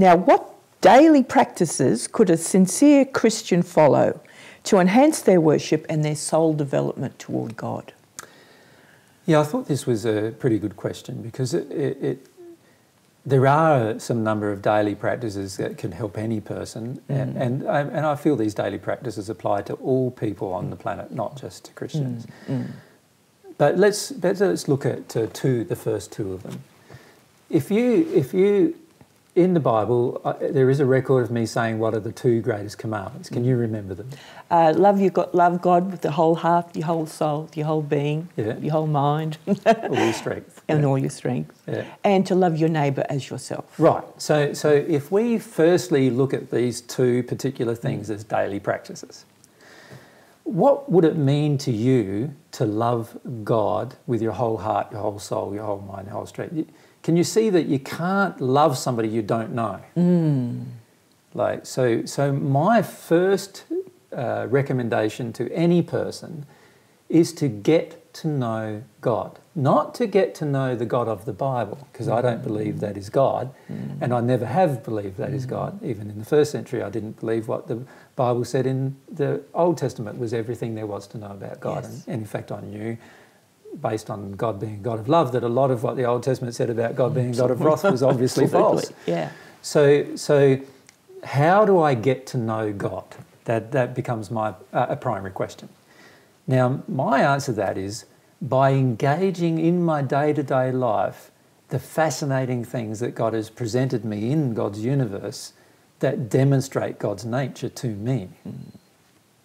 Now, what daily practices could a sincere Christian follow to enhance their worship and their soul development toward God? Yeah, I thought this was a pretty good question because it, it, it there are some number of daily practices that can help any person, mm. and, and, I, and I feel these daily practices apply to all people on the planet, not just to Christians. Mm. Mm. But let's, let's look at uh, two, the first two of them. If you, if you in the Bible, uh, there is a record of me saying what are the two greatest commandments. Can you remember them? Uh, love you, God, love God with the whole heart, your whole soul, your whole being, yeah. your whole mind, all your strength, and yeah. all your strength, yeah. and to love your neighbour as yourself. Right. So, so if we firstly look at these two particular things as daily practices, what would it mean to you to love God with your whole heart, your whole soul, your whole mind, your whole strength? Can you see that you can't love somebody you don't know? Mm. Like so, so my first uh, recommendation to any person is to get to know God, not to get to know the God of the Bible, because mm. I don't believe that is God, mm. and I never have believed that is God. Even in the first century, I didn't believe what the Bible said in the Old Testament was everything there was to know about God, yes. and, and in fact, I knew based on God being God of love, that a lot of what the Old Testament said about God being God of wrath was obviously false. Yeah. So, so how do I get to know God? That that becomes my uh, a primary question. Now, my answer to that is by engaging in my day-to-day life the fascinating things that God has presented me in God's universe that demonstrate God's nature to me. Mm.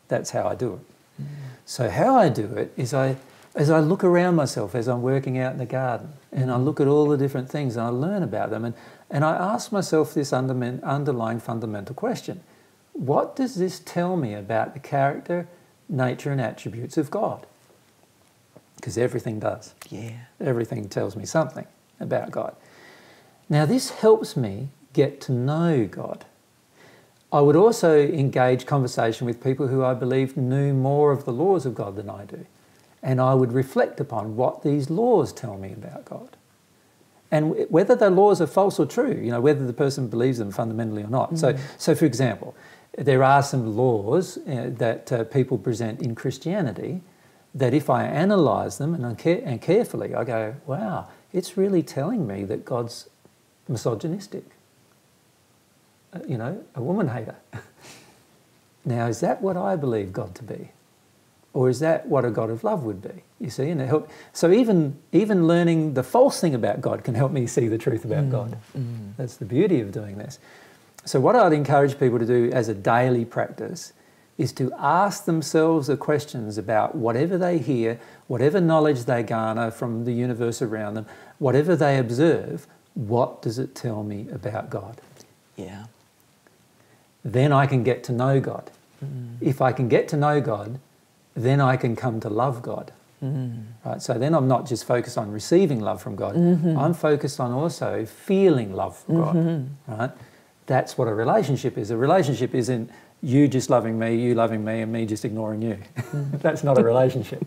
That's how I do it. Mm. So how I do it is I as I look around myself as I'm working out in the garden and I mm-hmm. look at all the different things and I learn about them and, and I ask myself this underlying fundamental question What does this tell me about the character, nature, and attributes of God? Because everything does. Yeah. Everything tells me something about God. Now, this helps me get to know God. I would also engage conversation with people who I believe knew more of the laws of God than I do and I would reflect upon what these laws tell me about God. And whether the laws are false or true, you know, whether the person believes them fundamentally or not. Mm. So, so, for example, there are some laws uh, that uh, people present in Christianity that if I analyse them and, care- and carefully, I go, wow, it's really telling me that God's misogynistic. Uh, you know, a woman hater. now, is that what I believe God to be? Or is that what a God of love would be? You see, and it help. So even even learning the false thing about God can help me see the truth about mm. God. Mm. That's the beauty of doing this. So what I'd encourage people to do as a daily practice is to ask themselves the questions about whatever they hear, whatever knowledge they garner from the universe around them, whatever they observe, what does it tell me about God? Yeah. Then I can get to know God. Mm. If I can get to know God, then I can come to love God. Mm. Right? So then I'm not just focused on receiving love from God, mm-hmm. I'm focused on also feeling love from mm-hmm. God. Right? That's what a relationship is. A relationship isn't you just loving me, you loving me, and me just ignoring you. Mm. That's not a relationship.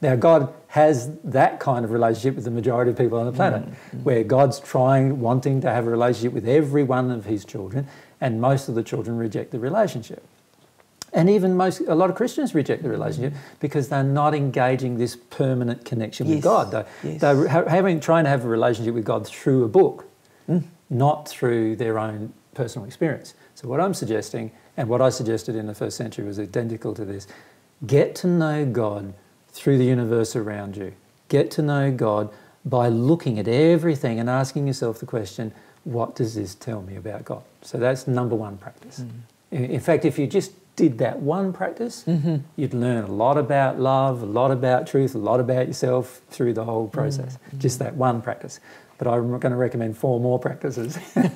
Now, God has that kind of relationship with the majority of people on the planet, mm-hmm. where God's trying, wanting to have a relationship with every one of His children, and most of the children reject the relationship. And even most, a lot of Christians reject the relationship because they're not engaging this permanent connection yes. with God. They're, yes. they're having, trying to have a relationship with God through a book, mm. not through their own personal experience. So, what I'm suggesting, and what I suggested in the first century, was identical to this get to know God through the universe around you. Get to know God by looking at everything and asking yourself the question, what does this tell me about God? So, that's number one practice. Mm. In fact, if you just did that one practice, mm-hmm. you'd learn a lot about love, a lot about truth, a lot about yourself through the whole process. Mm-hmm. Just that one practice. But I'm going to recommend four more practices. but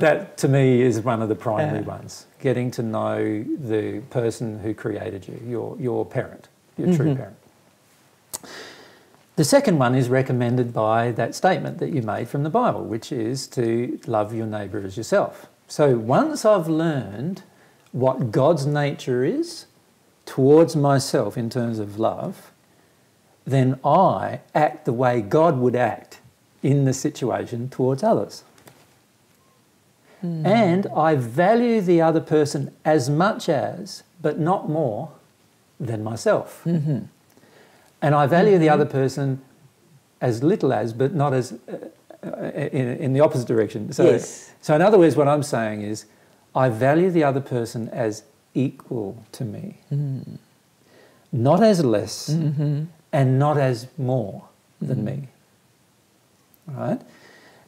that to me is one of the primary yeah. ones. Getting to know the person who created you, your, your parent, your mm-hmm. true parent. The second one is recommended by that statement that you made from the Bible, which is to love your neighbour as yourself. So once I've learned what God's nature is towards myself in terms of love, then I act the way God would act in the situation towards others. Hmm. And I value the other person as much as, but not more, than myself. Mm-hmm. And I value the mm-hmm. other person as little as, but not as uh, in, in the opposite direction. So, Yes. so, in other words, what I'm saying is, I value the other person as equal to me, mm-hmm. not as less, mm-hmm. and not as more than mm-hmm. me. Right?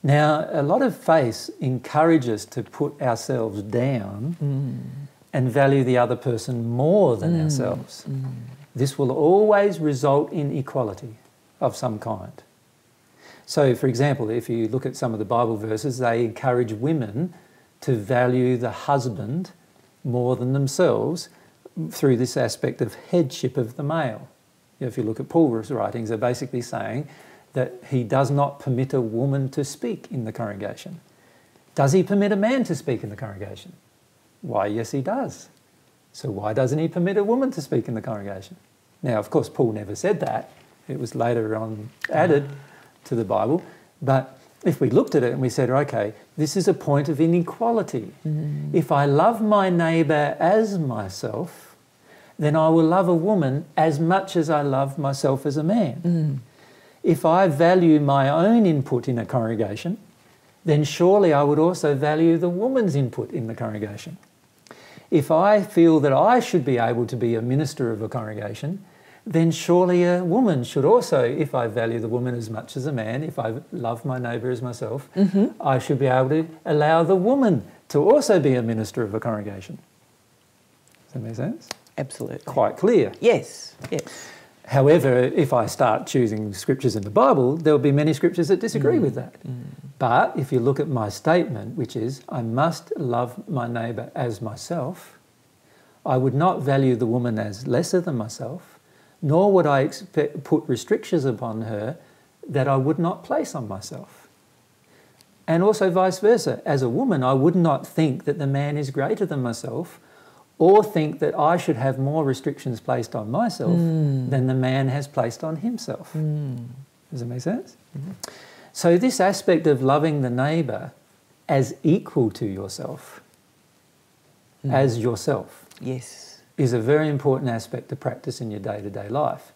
Now, a lot of faith encourages us to put ourselves down mm. and value the other person more than mm. ourselves. Mm. This will always result in equality of some kind. So, for example, if you look at some of the Bible verses, they encourage women to value the husband more than themselves through this aspect of headship of the male. If you look at Paul's writings, they're basically saying that he does not permit a woman to speak in the congregation. Does he permit a man to speak in the congregation? Why, yes, he does. So, why doesn't he permit a woman to speak in the congregation? Now, of course, Paul never said that. It was later on added to the Bible. But if we looked at it and we said, okay, this is a point of inequality. Mm. If I love my neighbour as myself, then I will love a woman as much as I love myself as a man. Mm. If I value my own input in a congregation, then surely I would also value the woman's input in the congregation. If I feel that I should be able to be a minister of a congregation, then surely a woman should also, if I value the woman as much as a man, if I love my neighbour as myself, mm-hmm. I should be able to allow the woman to also be a minister of a congregation. Does that make sense? Absolutely. Quite clear. Yes, yes. However, if I start choosing scriptures in the Bible, there will be many scriptures that disagree mm. with that. Mm. But if you look at my statement, which is, I must love my neighbour as myself, I would not value the woman as lesser than myself, nor would I expect, put restrictions upon her that I would not place on myself. And also vice versa. As a woman, I would not think that the man is greater than myself or think that I should have more restrictions placed on myself hmm. than the man has placed on himself. Hmm. Does that make sense? So, this aspect of loving the neighbour as equal to yourself, hmm. as yourself, Yes. Is a very important aspect to practice in your day to day life.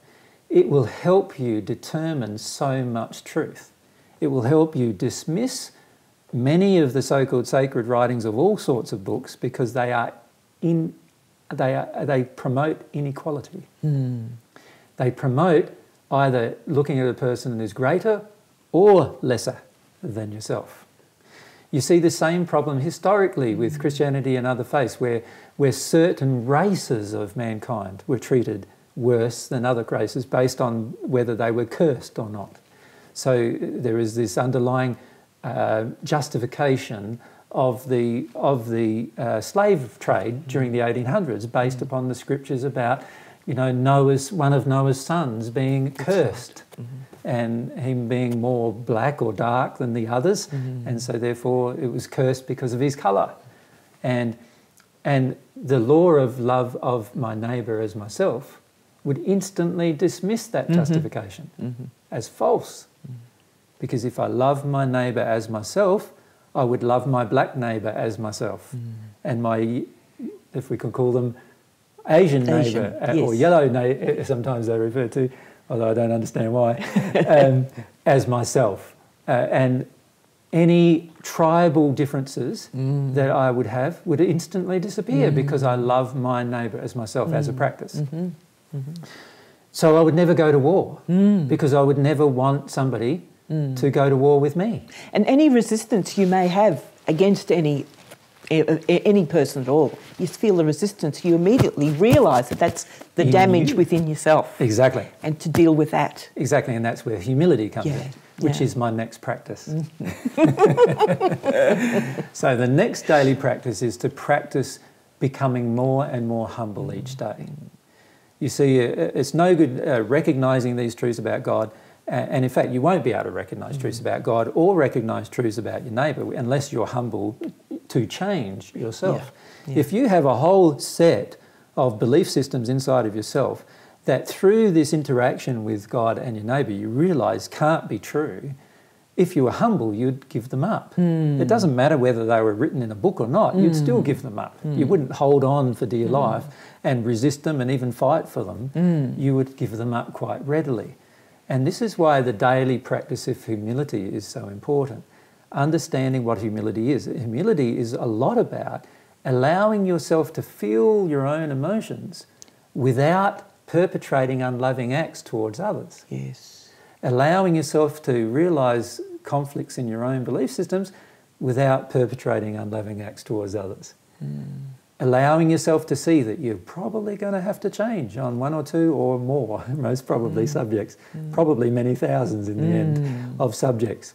It will help you determine so much truth. It will help you dismiss many of the so called sacred writings of all sorts of books because they are in they are, they promote inequality. Hmm. They promote either looking at a person who's greater or lesser than yourself. You see the same problem historically with Christianity and other faiths, where, where certain races of mankind were treated worse than other races based on whether they were cursed or not. So there is this underlying uh, justification of the, of the uh, slave trade during the 1800s based upon the scriptures about you know, Noah's, one of Noah's sons being cursed mm-hmm. and him being more black or dark than the others, mm-hmm. and so therefore it was cursed because of his colour. And, and the law of love of my neighbour as myself would instantly dismiss that mm-hmm. justification as false. Because if I love my neighbour as myself, I would love my black neighbour as myself. And my, if we can call them Asian, Asian, neighbour uh, or yellow neighbour, uh, sometimes they refer to, although I don't understand why, um, as myself. Uh, and any tribal differences mm. that I would have would instantly disappear mm. because I love my neighbour as myself as a mm. practice. Mm-hmm. Mm-hmm. So I would never go to war because I would never want somebody to go to war with me. And any resistance you may have against any any person at all, you feel the resistance, you immediately realise that that's the In damage you. within yourself, Exactly. and to deal with that. Exactly, and that's where humility comes Yeah, in, which yeah. is my next practice. so the next daily practice is to practice becoming more and more humble each day. You see, uh, it's no good uh, recognizing these truths about God, and in fact, you won't be able to recognize truths mm. about God or recognize truths about your neighbour unless you're humble to change yourself. Yeah, yeah. If you have a whole set of belief systems inside of yourself that through this interaction with God and your neighbour you realise can't be true, if you were humble, you'd give them up. Hmm. It doesn't matter whether they were written in a book or not, you'd hmm. still give them up. Hmm. You wouldn't hold on for dear life and resist them and even fight for them. You would give them up quite readily. And this is why the daily practice of humility is so important. Understanding what humility is. Humility is a lot about allowing yourself to feel your own emotions without perpetrating unloving acts towards others Yes. allowing yourself to realize conflicts in your own belief systems without perpetrating unloving acts towards others. Hmm. Allowing yourself to see that you're probably going to have to change on one or two or more, most probably mm. subjects, mm. probably many thousands in the end mm. of subjects.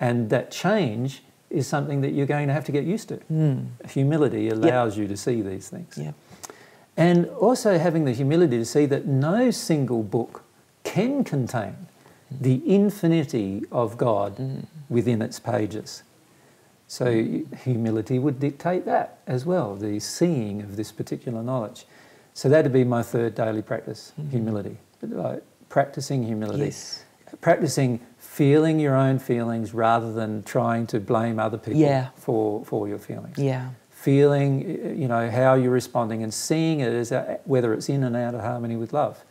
And that change is something that you're going to have to get used to. Humility allows you to see these things. Yeah. And also having the humility to see that no single book can contain the infinity of God within its pages. So hmm. humility would dictate that as well, the seeing of this particular knowledge. So that'd be my third daily practice, hmm. humility. Like practicing humility. Yes. Practicing feeling your own feelings rather than trying to blame other people Yeah. for, for your feelings Yeah. feeling, you know, how you're responding and seeing it as a, whether it's in and out of harmony with love.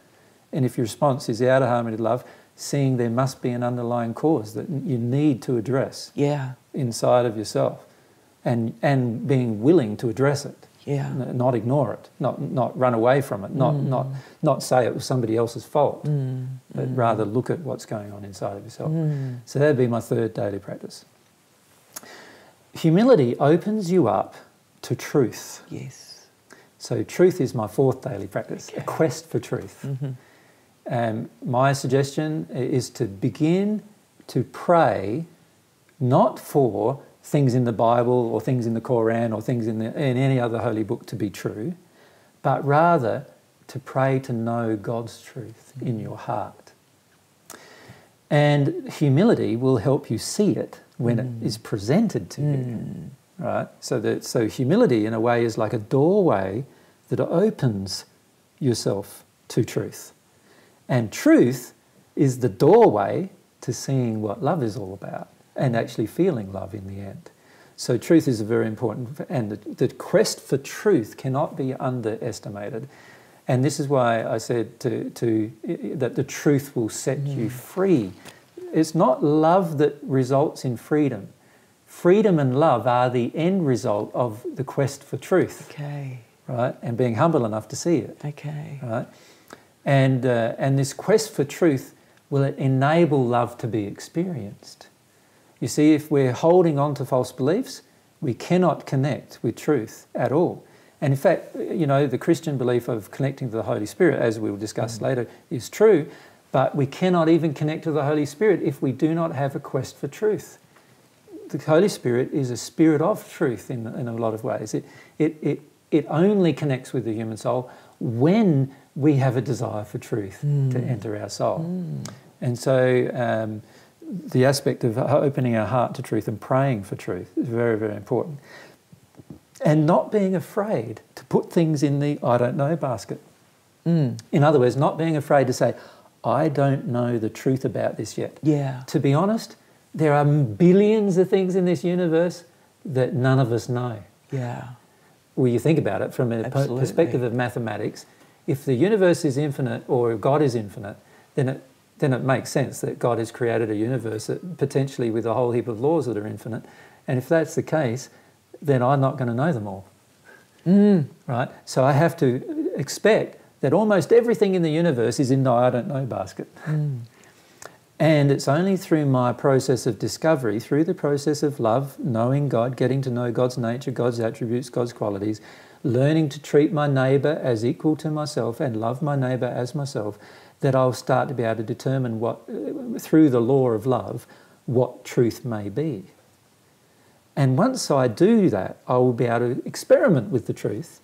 And if your response is out of harmony with love, seeing there must be an underlying cause that you need to address Yeah. inside of yourself and, and being willing to address it. Yeah. N- Not ignore it, not, not run away from it, not, mm. not, not say it was somebody else's fault, mm. but mm. rather look at what's going on inside of yourself. So that'd be my third daily practice. Humility opens you up to truth. Yes. So, truth is my fourth daily practice, a quest for truth. Mm-hmm. Um, my suggestion is to begin to pray not for things in the Bible or things in the Koran or things in, the, in any other holy book to be true, but rather to pray to know God's truth in your heart. And humility will help you see it when it is presented to you. Right? So that so humility in a way is like a doorway that opens yourself to truth. And truth is the doorway to seeing what love is all about and actually feeling love in the end. So truth is a very important and the, the quest for truth cannot be underestimated. And this is why I said to, to that the truth will set mm. you free. It's not love that results in freedom. Freedom and love are the end result of the quest for truth, Okay. right? And being humble enough to see it, Okay. right? And, uh, and this quest for truth will enable love to be experienced. You see, if we're holding on to false beliefs, we cannot connect with truth at all. And in fact, you know, the Christian belief of connecting to the Holy Spirit, as we'll discuss later, is true, but we cannot even connect to the Holy Spirit if we do not have a quest for truth. The Holy Spirit is a spirit of truth in, in a lot of ways. It, it, it, it only connects with the human soul when we have a desire for truth to enter our soul. And so um, the aspect of opening our heart to truth and praying for truth is very, very important. And not being afraid to put things in the I don't know basket. Mm. In other words, not being afraid to say, I don't know the truth about this yet. Yeah. To be honest, there are billions of things in this universe that none of us know. Yeah. Well, you think about it from a Absolutely. perspective of mathematics, if the universe is infinite or God is infinite, then it, then it makes sense that God has created a universe that potentially with a whole heap of laws that are infinite. And if that's the case, then I'm not going to know them all. Mm. Right? So I have to expect that almost everything in the universe is in the I don't know basket. Mm. And it's only through my process of discovery, through the process of love, knowing God, getting to know God's nature, God's attributes, God's qualities, learning to treat my neighbour as equal to myself and love my neighbour as myself, that I'll start to be able to determine what, through the law of love, what truth may be. And once I do that, I will be able to experiment with the truth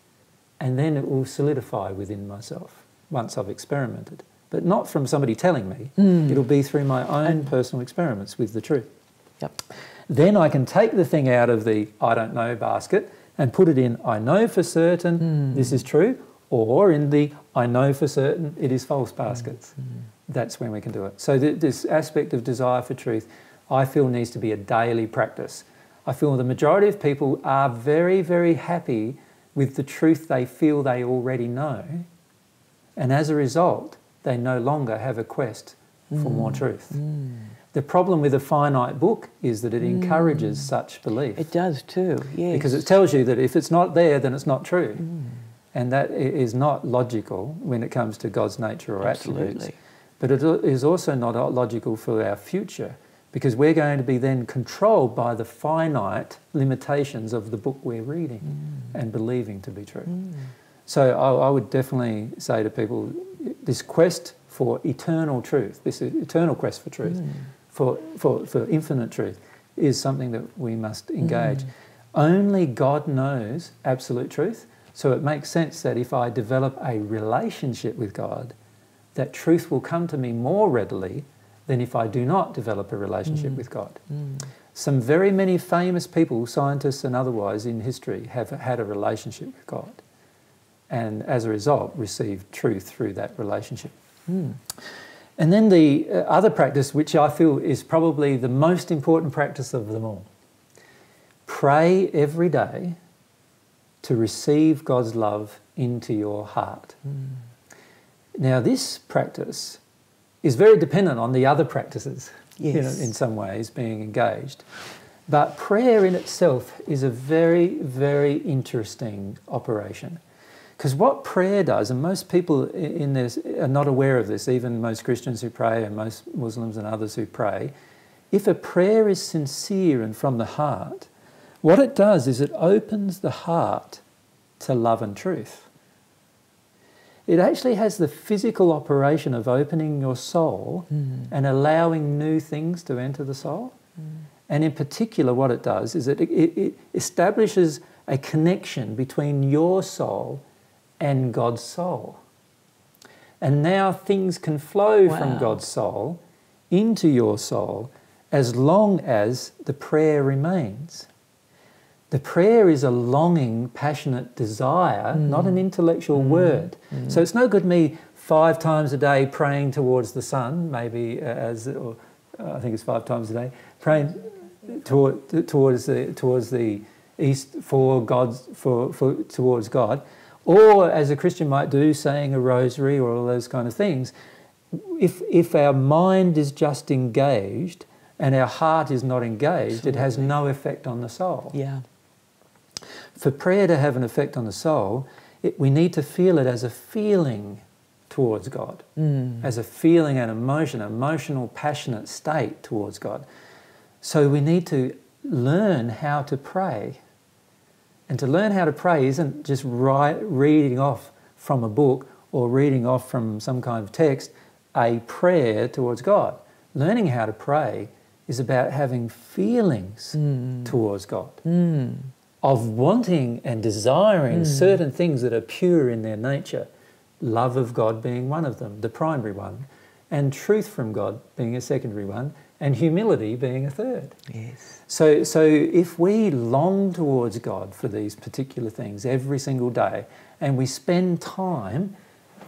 and then it will solidify within myself once I've experimented. But not from somebody telling me, hmm. it'll be through my own personal experiments with the truth. Yep. Then I can take the thing out of the I don't know basket and put it in I know for certain hmm. this is true, or in the I know for certain it is false hmm. baskets. That's when we can do it. So th- this aspect of desire for truth I feel needs to be a daily practice. I feel the majority of people are very, very happy with the truth they feel they already know, and as a result, they no longer have a quest for more hmm. truth. The problem with a finite book is that it encourages mm. such belief. It does too, yes. Because it tells you that if it's not there, then it's not true. Mm. And that is not logical when it comes to God's nature or attributes. But it is also not logical for our future because we're going to be then controlled by the finite limitations of the book we're reading mm. and believing to be true. So I, I would definitely say to people this quest for eternal truth, this eternal quest for truth, for, for, for infinite truth, is something that we must engage. Mm. Only God knows absolute truth. So it makes sense that if I develop a relationship with God, that truth will come to me more readily than if I do not develop a relationship mm. with God. Mm. Some very many famous people, scientists and otherwise in history, have had a relationship with God and as a result received truth through that relationship. Hmm. And then the uh, other practice, which I feel is probably the most important practice of them all pray every day to receive God's love into your heart. Now, this practice is very dependent on the other practices, you know, in some ways, being engaged. But prayer in itself is a very, very interesting operation. Because what prayer does, and most people in this are not aware of this, even most Christians who pray and most Muslims and others who pray, if a prayer is sincere and from the heart, what it does is it opens the heart to love and truth. It actually has the physical operation of opening your soul hmm. and allowing new things to enter the soul. Hmm. And in particular, what it does is it, it, it establishes a connection between your soul and God's soul. And now things can flow from God's soul into your soul as long as the prayer remains. The prayer is a longing, passionate desire, not an intellectual word. So it's no good me five times a day praying towards the sun, maybe uh, as, or uh, I think it's five times a day, praying toward, towards the towards the east for God's for, for towards God, or as a Christian might do, saying a rosary or all those kind of things. If if our mind is just engaged and our heart is not engaged, it has no effect on the soul. Yeah. For prayer to have an effect on the soul, it, we need to feel it as a feeling towards God, mm. as a feeling and emotion, emotional, passionate state towards God. So we need to learn how to pray. And to learn how to pray isn't just write, reading off from a book or reading off from some kind of text a prayer towards God. Learning how to pray is about having feelings hmm. towards God, hmm. of wanting and desiring hmm. certain things that are pure in their nature, love of God being one of them, the primary one, and truth from God being a secondary one, and humility being a third. Yes. So, so if we long towards God for these particular things every single day, and we spend time,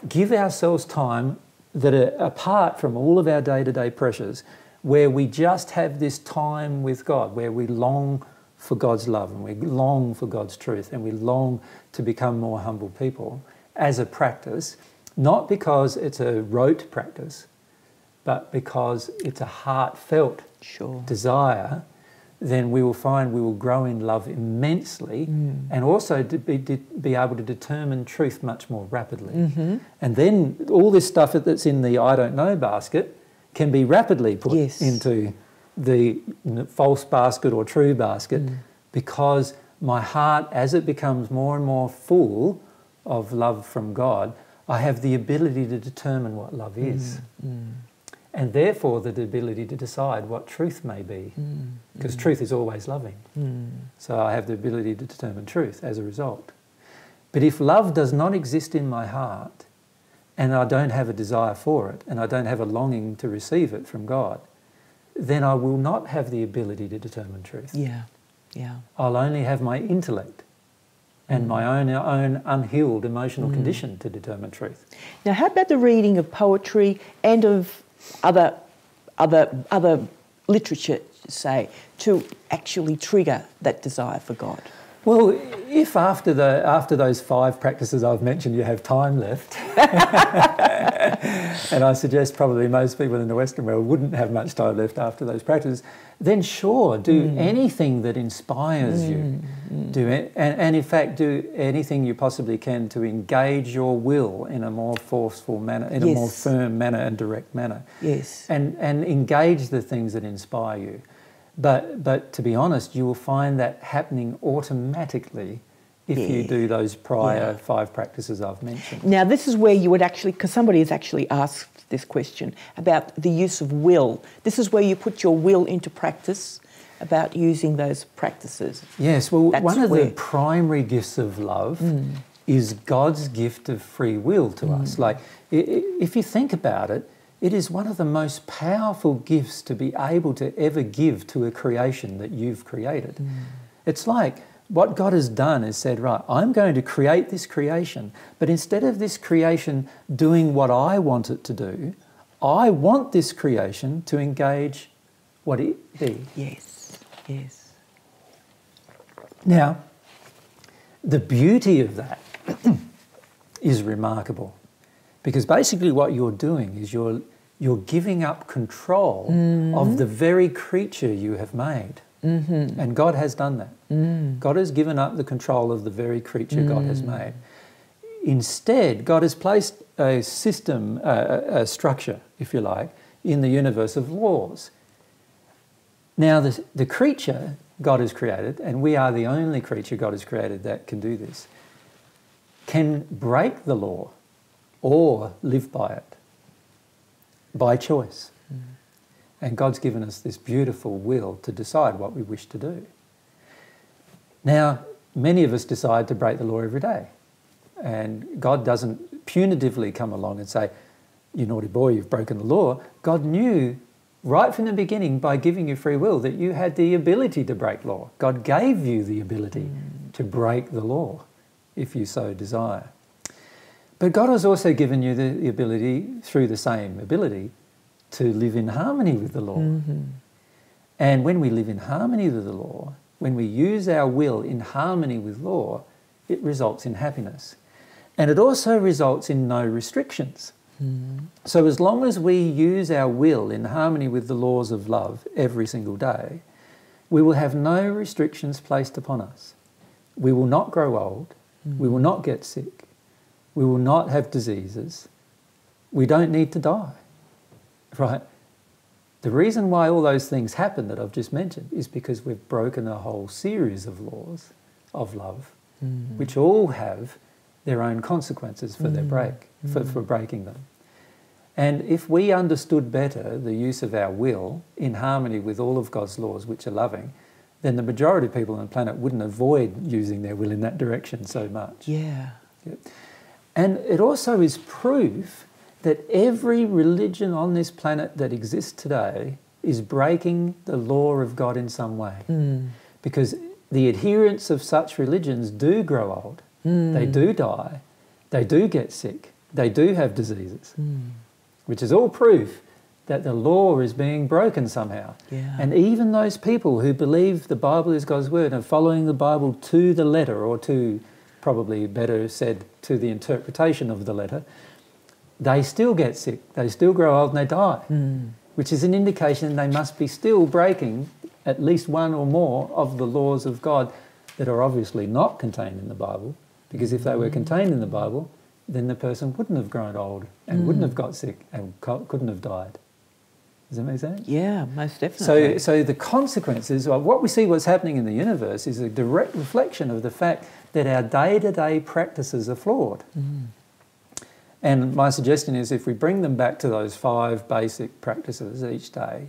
give ourselves time that are apart from all of our day to day pressures, where we just have this time with God, where we long for God's love and we long for God's truth and we long to become more humble people as a practice, not because it's a rote practice, but because it's a heartfelt Sure. desire, then we will find we will grow in love immensely mm. and also to be, be able to determine truth much more rapidly. Mm-hmm. And then all this stuff that's in the I don't know basket can be rapidly put Yes. into the false basket or true basket mm. because my heart, as it becomes more and more full of love from God, I have the ability to determine what love is mm. And therefore the ability to decide what truth may be, mm, because mm. truth is always loving. Mm. So I have the ability to determine truth as a result. But if love does not exist in my heart, and I don't have a desire for it, and I don't have a longing to receive it from God, then I will not have the ability to determine truth. Yeah. Yeah. I'll only have my intellect and my own, own unhealed emotional condition to determine truth. Now, how about the reading of poetry and of other, other, other literature say, to actually trigger that desire for God? Well, if after the after those five practices I've mentioned you have time left, and I suggest probably most people in the Western world wouldn't have much time left after those practices, then sure, do mm. anything that inspires mm. you. Mm. Do it, and, and in fact, do anything you possibly can to engage your will in a more forceful manner, in yes. a more firm manner and direct manner. Yes. And and engage the things that inspire you. But but to be honest, you will find that happening automatically if yeah. you do those prior yeah. five practices I've mentioned. Now, this is where you would actually, because somebody has actually asked this question about the use of will. This is where you put your will into practice about using those practices. Yes, well, That's one of where... the primary gifts of love mm. is God's gift of free will to mm. us. Like, if you think about it, it is one of the most powerful gifts to be able to ever give to a creation that you've created. Mm. It's like what God has done is said, right, I'm going to create this creation, but instead of this creation doing what I want it to do, I want this creation to engage what it be. Yes, yes. Now, the beauty of that is remarkable because basically what you're doing is you're, you're giving up control mm. of the very creature you have made. Mm-hmm. And God has done that. Mm. God has given up the control of the very creature mm. God has mm. made. Instead, God has placed a system, a, a structure, if you like, in the universe of laws. Now, the, the creature God has created, and we are the only creature God has created that can do this, can break the law or live by it by choice. Mm. And God's given us this beautiful will to decide what we wish to do. Now, many of us decide to break the law every day. And God doesn't punitively come along and say, You naughty boy, you've broken the law. God knew right from the beginning by giving you free will that you had the ability to break law. God gave you the ability mm. to break the law if you so desire. But God has also given you the ability, through the same ability, to live in harmony with the law. Mm-hmm. And when we live in harmony with the law, when we use our will in harmony with law, it results in happiness. And it also results in no restrictions. Mm-hmm. So, as long as we use our will in harmony with the laws of love every single day, we will have no restrictions placed upon us. We will not grow old. Mm-hmm. We will not get sick. We will not have diseases. We don't need to die right? The reason why all those things happen that I've just mentioned is because we've broken a whole series of laws of love, mm. which all have their own consequences for mm. their break, mm. for, for breaking them. And if we understood better the use of our will in harmony with all of God's laws, which are loving, then the majority of people on the planet wouldn't avoid using their will in that direction so much. Yeah. yeah. And it also is proof that every religion on this planet that exists today is breaking the law of God in some way. Mm. Because the adherents of such religions do grow old, mm. they do die, they do get sick, they do have diseases, mm. which is all proof that the law is being broken somehow. Yeah. And even those people who believe the Bible is God's word and following the Bible to the letter, or to probably better said, to the interpretation of the letter, they still get sick, they still grow old and they die, mm. which is an indication they must be still breaking at least one or more of the laws of God that are obviously not contained in the Bible, because if they were contained in the Bible, then the person wouldn't have grown old and mm. wouldn't have got sick and couldn't have died. Does that make sense? Yeah, most definitely. So, so the consequences of what we see what's happening in the universe is a direct reflection of the fact that our day to day practices are flawed. Mm. And my suggestion is if we bring them back to those five basic practices each day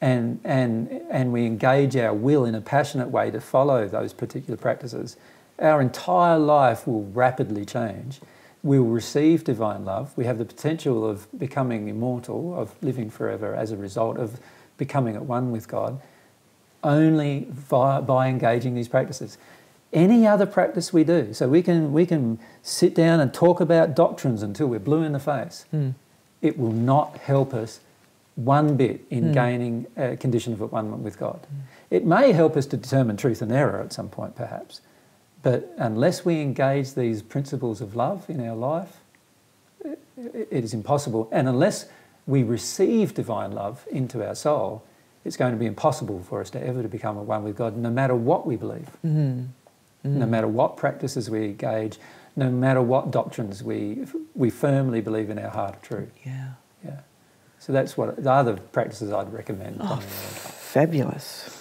and, and, and we engage our will in a passionate way to follow those particular practices, our entire life will rapidly change. We will receive divine love. We have the potential of becoming immortal, of living forever as a result of becoming at one with God, only by, by engaging these practices any other practice we do. So we can, we can sit down and talk about doctrines until we're blue in the face. Mm. It will not help us one bit in gaining a condition of at one with God. It may help us to determine truth and error at some point, perhaps, but unless we engage these principles of love in our life, it is impossible. And unless we receive divine love into our soul, it's going to be impossible for us to ever to become at one with God, no matter what we believe, Mm-hmm. no matter what practices we engage, no matter what doctrines we we firmly believe in our heart are true. Yeah. Yeah. So that's what the other practices I'd recommend. Oh, fabulous.